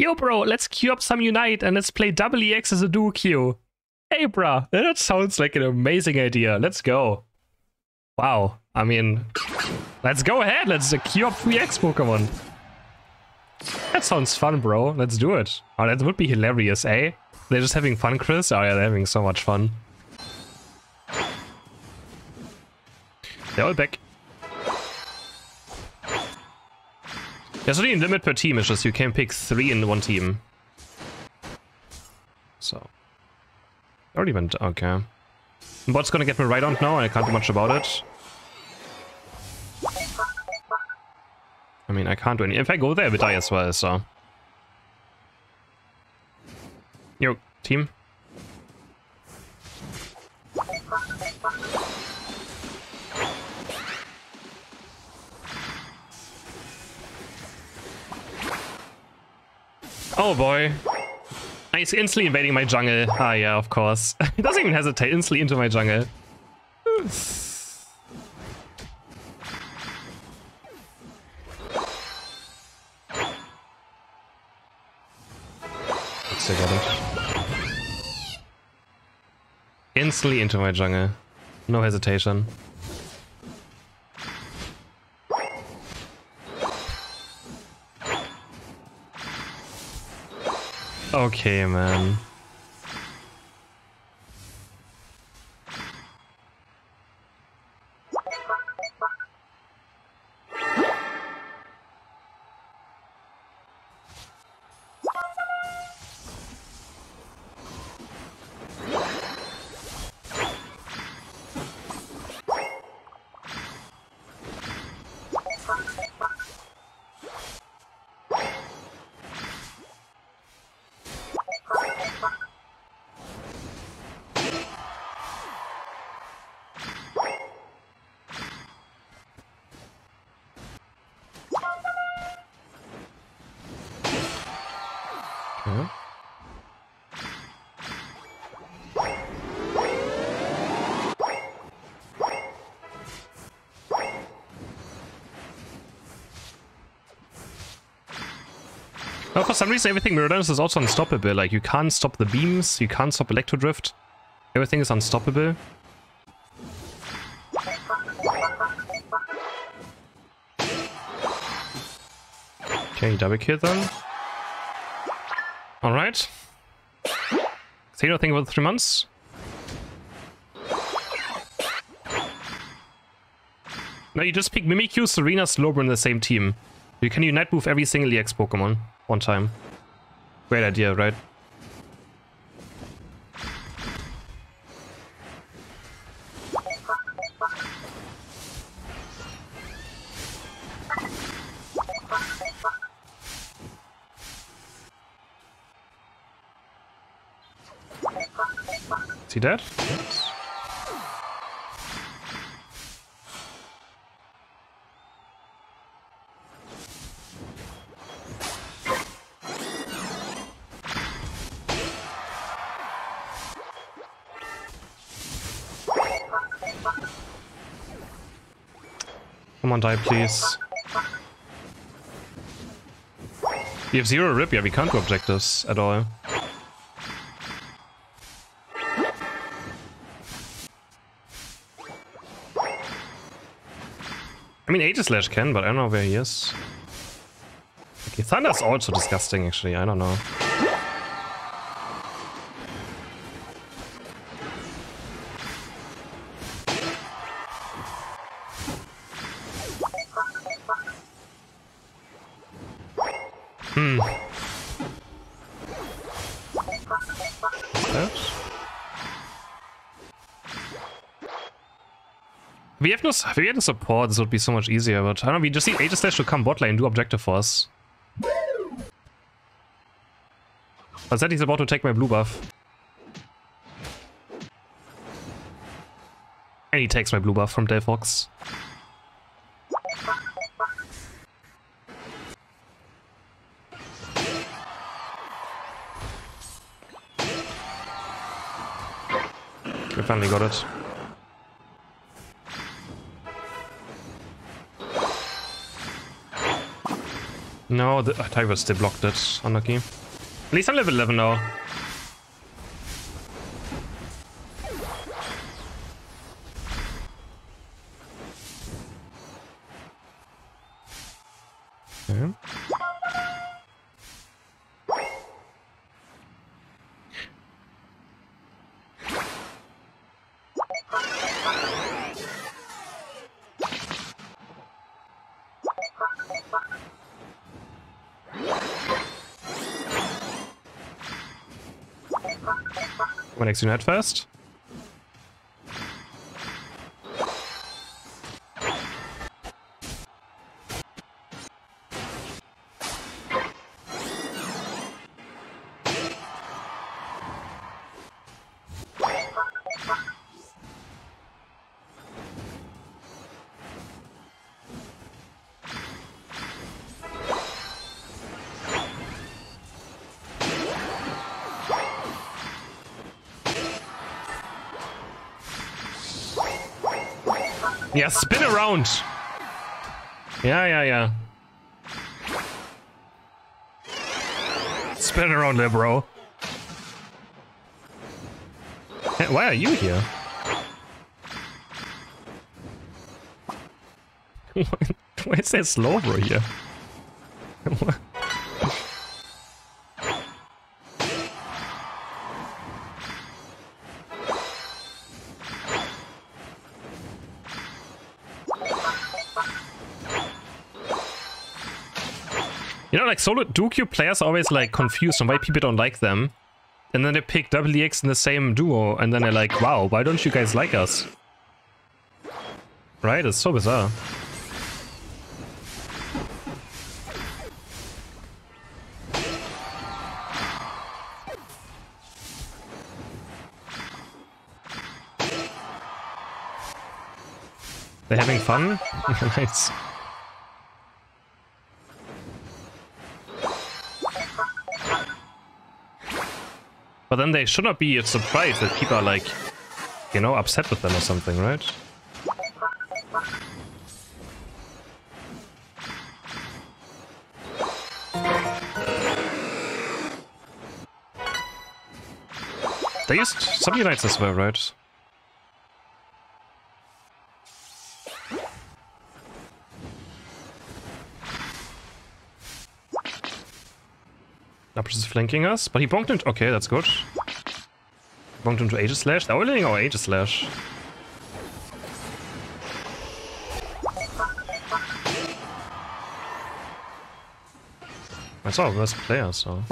Yo, bro, let's queue up some Unite and let's play double EX as a duo queue. Hey, bro, that sounds like an amazing idea. Let's go. Wow. I mean, let's go ahead. Let's queue up 3X Pokemon. That sounds fun, bro. Let's do it. Oh, that would be hilarious, eh? They're just having fun, Cris? Oh, yeah, they're having so much fun. They're all back. There's only a limit per team, it's just you can pick three in one team. So. Already went, okay. What's gonna get me right on now? I can't do much about it. I mean, I can't do any. If I go there, would die as well, so. Yo, team. Oh boy. He's instantly invading my jungle. Ah yeah, of course. he doesn't even hesitate, instantly into my jungle. Let's get it. Instantly into my jungle. No hesitation. Okay, man. For some reason everything Miraidons is also unstoppable. Like you can't stop the beams, you can't stop Electro Drift. Everything is unstoppable. Okay, double kill them. Alright. Say nothing about three months. Now you just pick Mimikyu, Serena, Slowbro in the same team. You can unite move every single EX Pokemon one time. Great idea, right? See that? Come on, die, please. We have zero rip, yeah, we can't do objectives at all. I mean, Aegis Aegislash can, but I don't know where he is. Okay, Thunder's also disgusting, actually. I don't know. We have no we had support, this would be so much easier, but I don't know, we just need Aegislash to come bot lane and do objective for us. But that he's about to take my blue buff. And he takes my blue buff from Delphox. We finally got it. No, the uh, still blocked it. Unlucky. At least I'm level 11 now. Okay. Next unit Yeah, spin around. Yeah, yeah, yeah. Spin around there, bro. Hey, why are you here? why is there Slowbro here? You know, like solo duo players always like confused on why people don't like them. And then they pick WX in the same duo, and then they're like, wow, why don't you guys like us? Right? It's so bizarre. They're having fun? nice. But then they should not be surprised that people are like, you know, upset with them or something, right? They used some unites as well, right? Lapras is flanking us, but he bonked into... Okay, that's good. Bonked into Aegislash. They're only our Aegislash. I saw a worst player, so...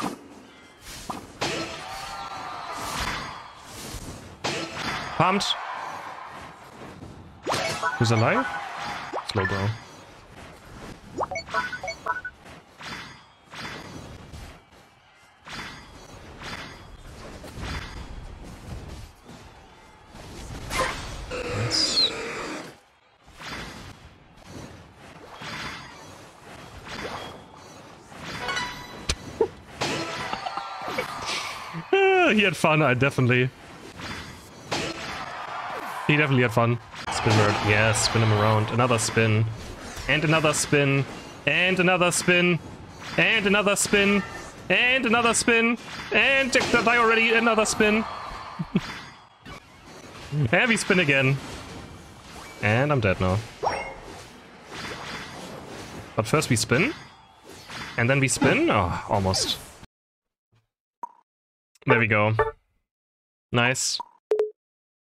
Pumped! Who's alive? Slowbro. he had fun, I definitely. He definitely had fun. Spin bird. Yeah, spin him around. Another spin. And another spin. And another spin. And another spin. And another spin. And die already. Another spin. Heavy spin again. And I'm dead now. But first we spin. And then we spin. Oh, almost. There we go. Nice.